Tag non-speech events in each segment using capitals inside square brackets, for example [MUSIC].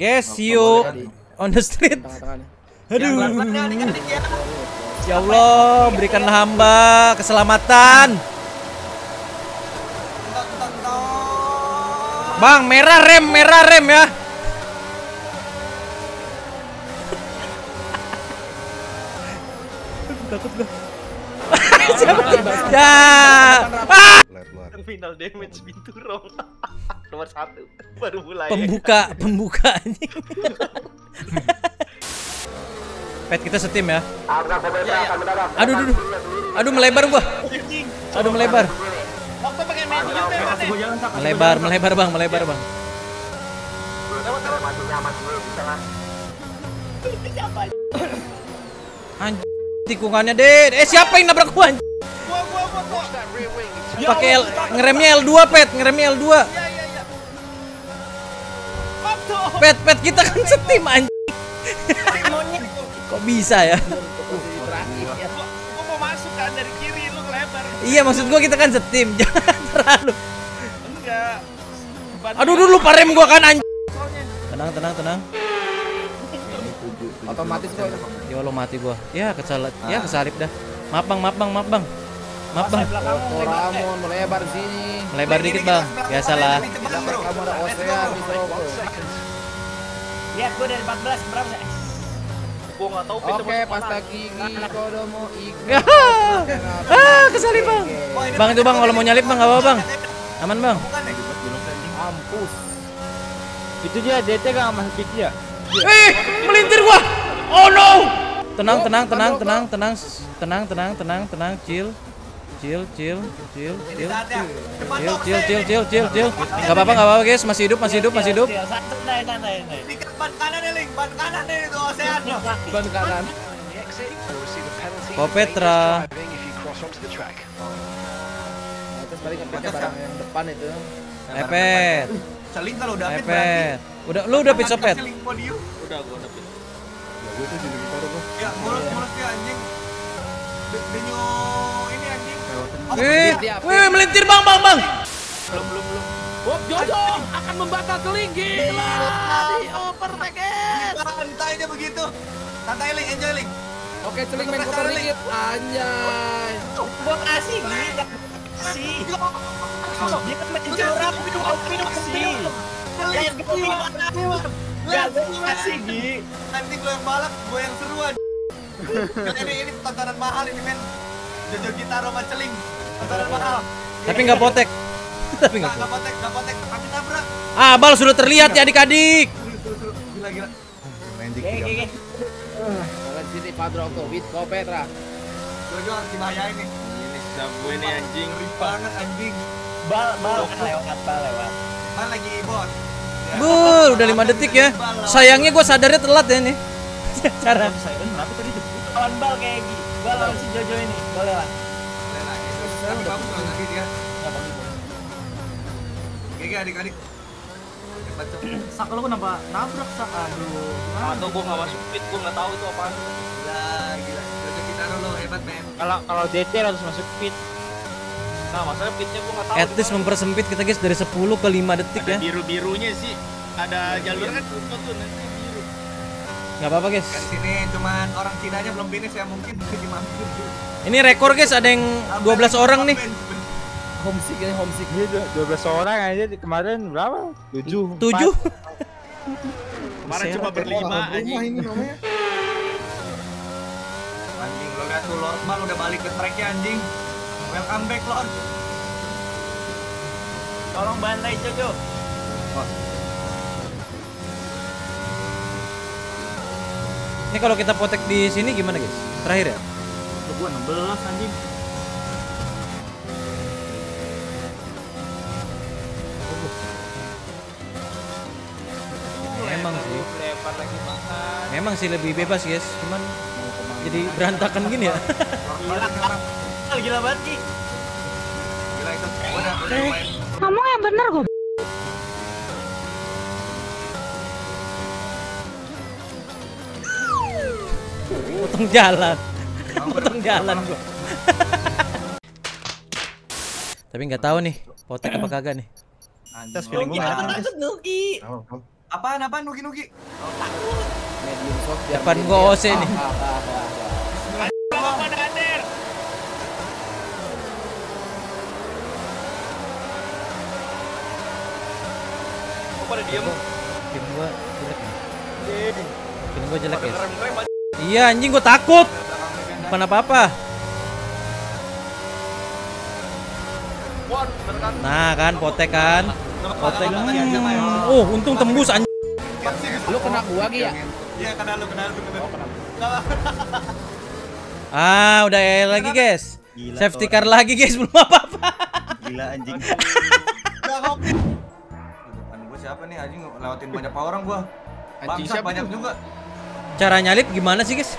Guys, see you on the street. Aduh. Ya, ya. Allah, berikanlah hamba keselamatan. Bang, merah rem, merah rem ya. [LAUGHS] Takut gua. Siapa? [LAUGHS] Ya. Ah! Final damage pintu rong. [LAUGHS] Nomor satu. [LAUGHS] Baru mulai. Pembuka, pembuka anjing. [LAUGHS] Pet kita setim ya. Aduh, aduh, aduh. Aduh melebar gua. Aduh melebar. Waktu pakai medium deh, Pak. Melebar, melebar bang, melebar bang. Anjing tikungannya deh. Eh siapa yang nabrak gua? anjing? Pakai L, ngeremnya L2 pet, ngeremnya L2. Pet, pet kita kan setim anjing. Kok bisa ya? Mau masuk kan dari kiri lu ngelebar. Iya maksud gua kita kan setim, [LAUGHS] jangan terlalu. Enggak. Aduh dulu parem gua kan anjing. Tenang, tenang, tenang. Otomatis kok. itu. Ya Allah mati gua. Ya kesalit, ya kesalip dah. Maaf bang, maaf bang, maaf bang. Maaf bang. Oto Ramon melebar sini. Melebar dikit bang. Biasalah. Kamu ada osean. Lihat gue dari 14 berapa sih? gua enggak tahu Oke, pasta gigi kodomo iku. [LAUGHS] Ya. Ah, kesalip bang. Bang itu bang kalau mau nyalip bang nggak apa-apa bang. Aman bang. Bukan ya? Mampus. Itu dia DT kan sama speed ya? Eh, melintir gua. Oh no. Tenang, tenang, tenang, tenang, tenang, tenang, tenang, tenang, tenang, chill. Chill, chill, chill, chill. Cepat Chill, chill, chill, chill, chill, chill. Gak apa-apa, gak apa-apa guys, masih hidup, masih hidup, masih hidup. Santai, santai, santai. Ban kanan nih, Link. Ban kanan nih itu osean. Ban kanan. Kopetra. Nah, Terus balik ngepicknya barang yang depan itu. Epet, Seling kalau udah epet. Udah, lu udah pizza pet. Seling podium. Udah gua udah pin. Ya, mulus-mulus ya anjing. De- Denyo anjing. Wih, wih, melintir bang, bang, bang. Belum belum belum. Bob Jojo akan membakar keling gila. Di it. Santainya begitu. Santai Link, enjoy Link. Oke, celing main kotor dikit. Anjay. Gua kasih gini, kasih. Dia kan main curang, minum minum kasih. Lihat gue Gak gue kasih Gi. Nanti gue yang balap, gue yang seruan. [LAUGHS] ini ini tontonan mahal ini men. Jojo kita Roma Celing. Tapi nggak potek. [LAUGHS] Tapi nggak potek. nggak potek, nggak potek. Tapi nabrak. Ah, bal sudah terlihat ya adik-adik. Gila, gila. Oke, oke, oke. Kalian sini Padroko with Kopetra. Jojo harus dibahayain nih. Ini jago ini anjing. Ngeri banget anjing. Bal, bal lewat, bal lewat. Mana lagi bos? Ya. Bur, udah lima detik ya. Sayangnya gue sadarnya telat ya nih. [LAUGHS] Cara. Kenapa tadi lawan bal kayak Gi? Gua lawan si Jojo ini, boleh lah. Tapi bagus loh tadi dia. Oke, oke, adik-adik. Sak lu kenapa nabrak sak? Aduh. Atau gua enggak masuk pit, gua enggak tahu itu apaan. Gila, gila. Jojo kita lo hebat, men. Kalau kalau DT harus masuk pit. Nah, masalah pitnya gua enggak tahu. At least mempersempit kita guys dari 10 ke 5 detik ada ya. biru-birunya sih. Ada jalur kan tuh tuh nanti biru. Nggak apa-apa guys. Kan sini cuman orang Cinanya belum finish ya mungkin lagi mampir. Ini rekor guys, ada yang 12 orang nih. Homesick ini homesick. Dia 12 orang aja di- kemarin berapa? 7. 7. [LAUGHS] Kemarin cuma berlima anjing. Anjing lo lihat tuh Lord Mal udah balik ke tracknya anjing. Welcome back Lord. Tolong bantai Jojo. Ini kalau kita potek di sini gimana guys? Terakhir ya? Lu gua 16 anjing. Memang sih. Lebar lagi makan. Memang sih lebih bebas guys. Cuman jadi berantakan gini ya. [LAUGHS] Gila banget Gi. Gila itu. Ngomong yang bener kok. potong jalan potong jalan gua tapi nggak tahu nih potek apa kagak nih Tas feeling gua Nuki. Apaan apaan Nuki Nuki? Depan gua OC nih. pada diem. Tim gua jelek nih. Iya. Tim gua jelek ya. Iya anjing gua takut. Bukan apa-apa. Kan? Nah kan, potek kan. Potek. Hmm. Oh, untung tembus anjing. Lu kena gua Gi ya? Iya kena lu kena lu kena. Ah, udah ya lagi, guys. Safety car lagi, guys. [LAUGHS] Belum apa-apa. Gila anjing. Depan gua siapa nih anjing lewatin banyak orang gua. Bangsat siapa banyak juga. Cara nyalip gimana sih, guys?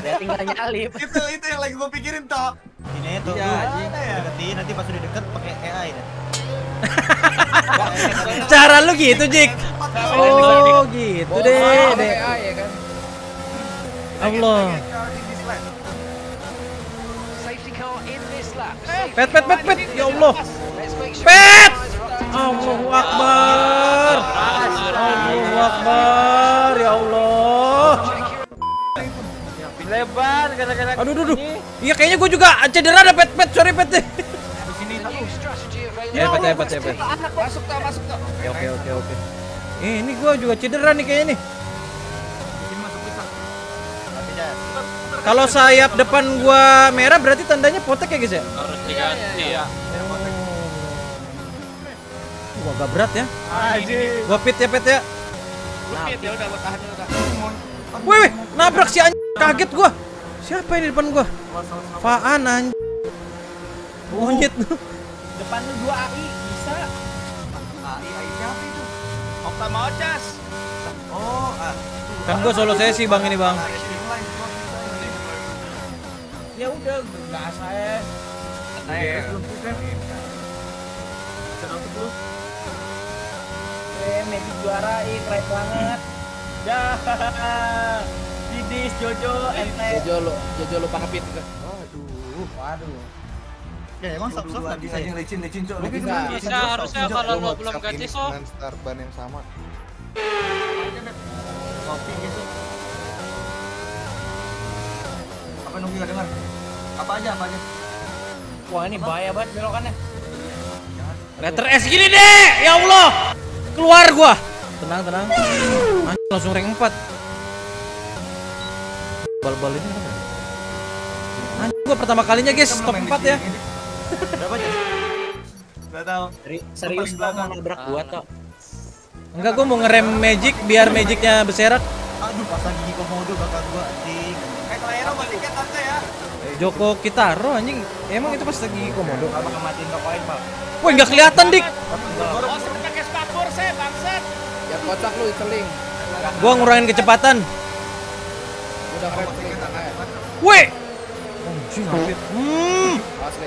Dia tinggal nyalip. [LAUGHS] itu itu yang lagi gua pikirin toh. Ini tuh lu anjing. deketin nanti pas udah deket pakai AI dah. [LAUGHS] Cara lu gitu, Jik. Oh, gitu deh, deh. Ya kan. Allah. Pet, pet, pet, pet. Ya Allah. Pet. Allahu Akbar. Allahu Akbar. Lebar gara-gara Aduh, aduh, aduh. Iya, kayaknya gue juga cedera ada pet, pet. Sorry, pet. Ya, pet, ya, pet, ya, pet. Masuk tak, masuk tak. Oke, oke, oke, oke. Eh, ini gue juga cedera nih kayaknya nih. Kalau sayap depan gua merah berarti tandanya potek ya guys ya? Harus diganti ya. Wah agak berat ya. Gua pit ya pit ya. Lupit ya udah gua tahan dulu dah. Wih, wih, nabrak si anjing. Kaget gua. Siapa ini depan gua? Faan anjing. Monyet [LAUGHS] lu. Depan lu dua AI bisa. AI AI siapa itu? Okta mau cas. Oh, ah. Kan gua solo sesi Bang ini, Bang. Ya udah gas saya. Eh, Magic juara, ih keren banget. Ya. Didis Jojo ente. Jojo lo, Jojo lupa ngepit. Waduh. Waduh. Ya emang soft soft nggak bisa ya. anjing licin licin cok. Lu Licin, bisa. Bisa harusnya kalau lo belum ganti so. start ban yang sama Kopi gitu. Apa nunggu nggak dengar? Apa aja apa aja? Wah, ini bahaya banget belokannya. Letter S gini deh. Ya Allah. Keluar gua. Tenang, tenang. Langsung rank 4. Bal-bal ini apa? Anjing gua pertama kalinya guys Kita top belum main 4 di ya. Berapa aja? Nggak tahu. Serius kok belakang. nabrak gua tuh. Enggak gua mau ngerem magic biar magicnya berserak. Aduh pasang gigi komodo bakal gua anjing. Eh Clayero balikin tante ya. Joko Kitaro anjing. Emang itu pas lagi komodo. Apa kematiin tokoin, Pak? Woi, enggak kelihatan, Dik. Oh, saya pakai spakbor saya bangsat. Ya kocak lu celing. Gua ngurangin kecepatan. Udah hampir. Hmm.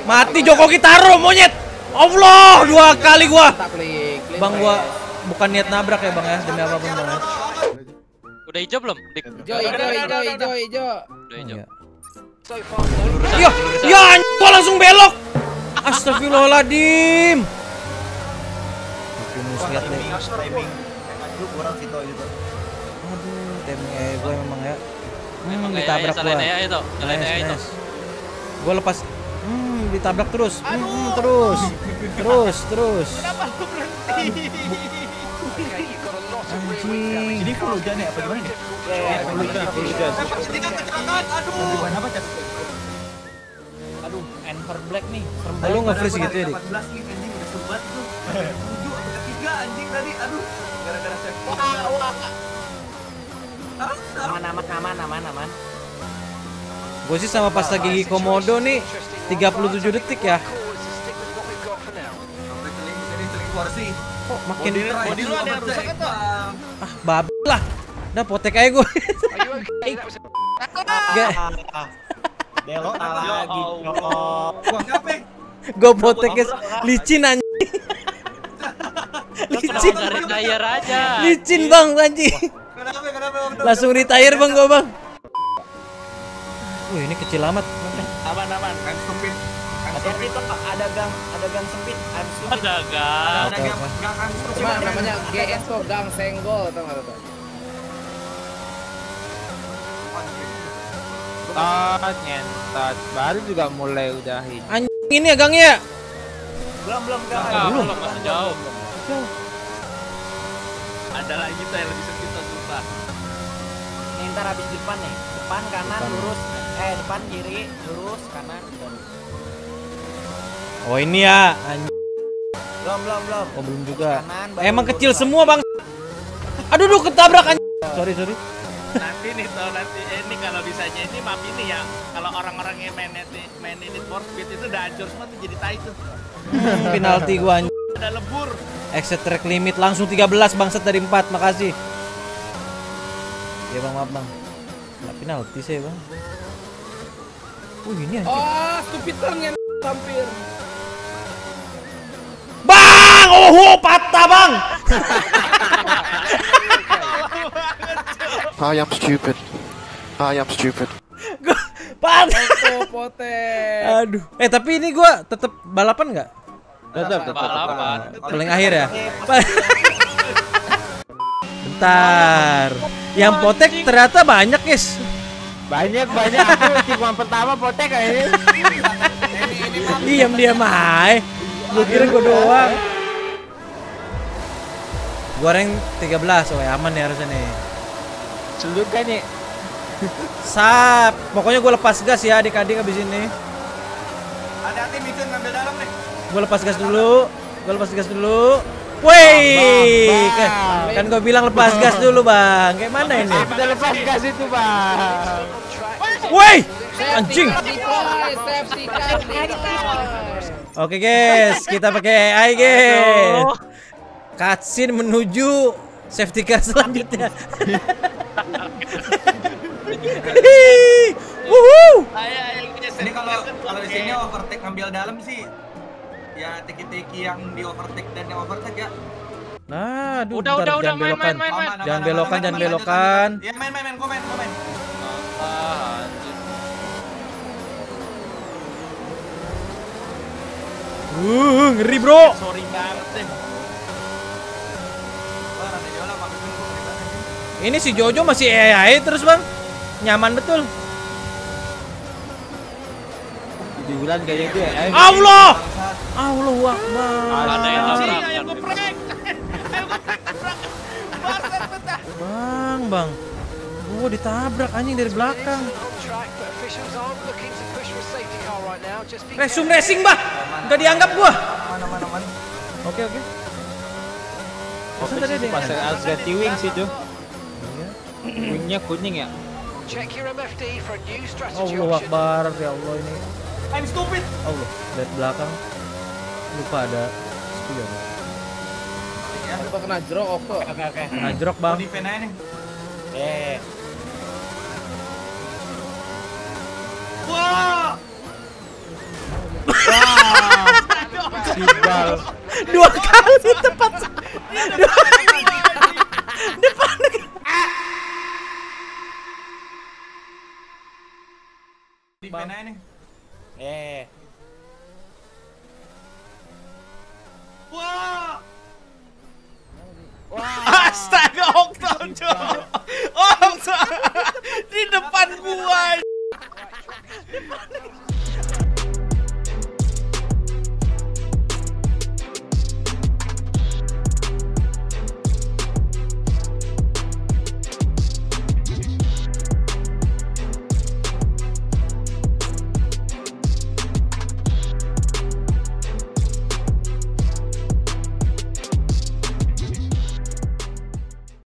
Mati Joko Kitaro, monyet. Allah, dua kali gua. Tak klik. klik, Bang gua bukan niat nabrak ya, Bang ya, demi apa pun, Bang ya. Udah hijau belum? Dik. Hijau, hijau, hijau, hijau, hijau. Udah hijau. Iya. Ya, ya gua langsung belok. Astagfirullahaladzim. Oke, mus lihat deh. Timing. Aduh kurang situ gitu. Aduh, timing eh gua memang ya. Emang kayak ditabrak salahin gua. ya itu. Nice, ya itu. nice. Gua lepas Hmm, ditabrak terus. Hmm, terus. Terus, terus. Anjing. Ini full hujan ya apa gimana nih? Tidak kecelakaan. Aduh. Bukan apa cat? Aduh, Enver Black nih. Serem Lu nge-freeze gitu ya, Dik? 14 nih anjing udah sebat tuh. 7 sampai ketiga anjing tadi. Aduh. Gara-gara saya. Aman, aman, aman, aman, aman. Gue sih sama pas lagi komodo nih 37 detik ya. Kok makin Bodi lu ada yang rusak atau? ah babi lah. Udah potek aja gue. Gak, Belok lagi. Allah. Oh. Gua potek guys. Licin anjing. Licin. Kenapa retire aja? Licin bang anjing. Kenapa? Kenapa? Langsung retire bang gue bang. Wih ini kecil amat. Aman, aman. Kan stupid. Hati-hati tuh ada gang, ada gang sempit. I'm stupid. Ada gak? Ada yang gang konstruksi. Cuma namanya GS tuh gang senggol tau nggak tuh? Tot, nyentot. Baru juga mulai udahin. Anjing ini ya gangnya ya? Belum belum gang. Enggak, belum masih jauh. Ada lagi tuh yang lebih sempit tuh sumpah. Nih ntar habis depan nih. Depan kanan lurus. Eh depan kiri lurus kanan. Oh ini ya. Anjing. Belum belum belum. Oh belum juga. Kanan, Emang lurus, kecil Bang. semua bang. Aduh, duh ketabrak anjing. Sorry sorry. Nanti nih tuh nanti eh, ini kalau bisanya ini map ini ya kalau orang-orang yang main Need- main Need for Speed itu udah hancur semua tuh jadi tai tuh. Hmm, penalti gua anjing. Udah lebur. Exit track limit langsung 13 bangsat dari 4 makasih. Ya bang maaf bang. Nggak penalti saya bang. Uh ini anjing Oh, stupid yang hampir. bang! Oh oh, patah bang! I am stupid. I am stupid. Gua- patah Oh, aduh. Eh tapi ini gua tetap balapan nggak Tetap, tetap. Balapan. paling akhir ya bentar yang potek ternyata banyak guys Banyak, banyak. Aku [LAUGHS] tipuan pertama potek kayaknya. diam diam aja gua kira gua doang goreng 13 oh ya aman ya harusnya nih Celukan nih. Sap, pokoknya gue lepas gas ya adik-adik abis ini. Hati-hati Micun ngambil dalam nih. Gue lepas gas dulu, gue lepas gas dulu. Woi, kan, kan gue bilang lepas gas dulu bang. Kayak mana ini? [LAUGHS] Udah lepas gas itu, Bang. Woi, anjing. Oke guys, kita pakai AI guys. Cutscene menuju safety car selanjutnya. Wuhu. Ini kalau kalau di sini overtake ngambil dalam sih ya teki-teki yang di overtake dan yang overtake ya. Nah, aduh, Udah, bentar, udah, udah, jangan main, belokan. main, main, main. Aman, Jangan belokan, jangan belokan. Ya main main main komen komen. Ah. Uh, ngeri bro. Sorry banget minggu kita. Ini si Jojo masih AI terus bang. Nyaman betul. Di bulan kayaknya dia. Eh, Allah. Allahu Akbar. Ada yang nabrak. Ayo gue prank. Ayo betah. Bang, bang. Gua ditabrak anjing dari belakang. Resum racing bah. Gak dianggap gua. Oke oke. Apa tadi pasang Azgati Wing sih tuh? Wingnya kuning ya? Allahu Akbar ya Allah ini. I'm stupid. Allah lihat belakang. Lupa ada spion. Aku kena jerok oke. Oke oke. Najrok Mau bang. di fan aja nih. Eh. Wah. Sibal. Dua kali tepat. Depan. Di fan aja nih. Eh. Tom. Tom.